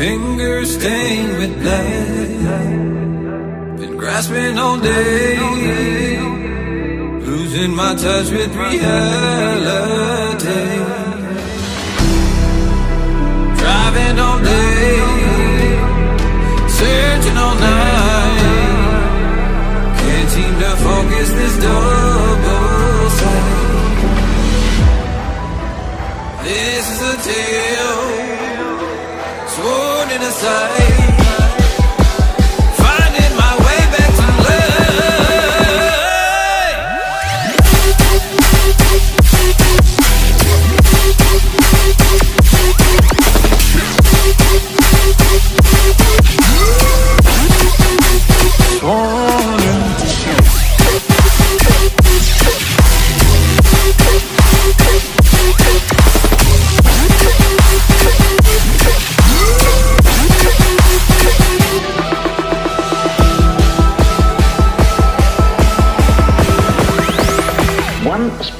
Fingers stained with blood. Been grasping all day. Losing my touch with reality. Sworn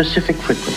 Specific request.